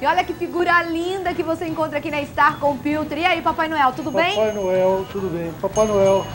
E olha que figura linda que você encontra aqui na Star Computer. E aí, Papai Noel, tudo Papai bem? Papai Noel, tudo bem. Papai Noel,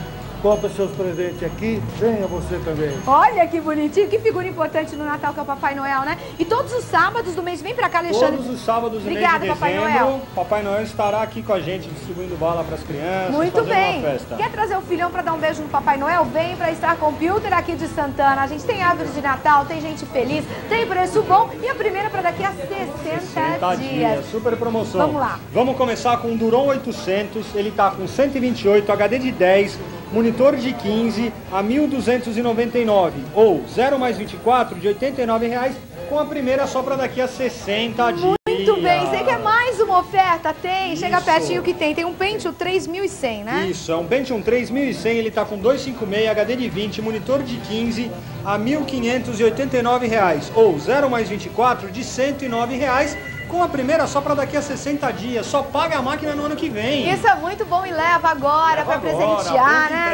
compra seus presentes aqui, venha você também. Olha que bonitinho, que figura importante no Natal que é o Papai Noel, né? E todos os sábados do mês, vem pra cá, Alexandre. Todos os sábados do Obrigada, mês de Papai dezembro, Noel. Papai Noel estará aqui com a gente distribuindo bala para as crianças, Muito bem. uma festa. Quer trazer o filhão para dar um beijo no Papai Noel? Vem para Star Computer aqui de Santana. A gente tem árvore de Natal, tem gente feliz, tem preço bom e a primeira para daqui a 60, 60 dias, super promoção. Vamos lá. Vamos começar com o Duron 800, ele tá com 128, HD de 10, monitor de 15 a 1.299 ou 0 mais 24 de 89 reais, com a primeira só para daqui a 60 dias. Muito bem. Você quer mais uma oferta? Tem. Chega Isso. pertinho que tem. Tem um Pentium 3100, né? Isso, é um Pentium 3100, ele tá com 256, HD de 20, monitor de 15 a 1.589 reais, ou 0 mais 24 de 109 reais, com a primeira só para daqui a 60 dias. Só paga a máquina no ano que vem. Isso é muito bom e leva agora para presentear, né?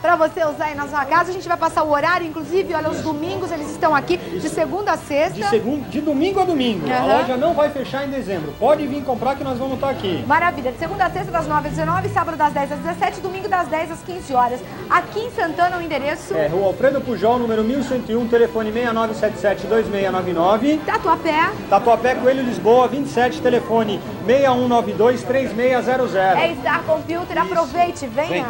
Para você usar aí na sua casa. A gente vai passar o horário, inclusive, olha, os domingos eles estão aqui de segunda a sexta. De, segundo, de domingo a domingo. A Aham. loja não vai fechar em dezembro. Pode vir comprar que nós vamos estar aqui. Maravilha, de segunda a sexta das 9 às 19, sábado das 10 às 17, domingo das 10 às 15 horas. Aqui em Santana o endereço É, Rua Alfredo Pujol, número 1101, telefone 6977-2699. Tatuapé. Tatuapé Coelho Lisboa, 27, telefone 6192-3600. É Star Computer, aproveite, venha. Vem.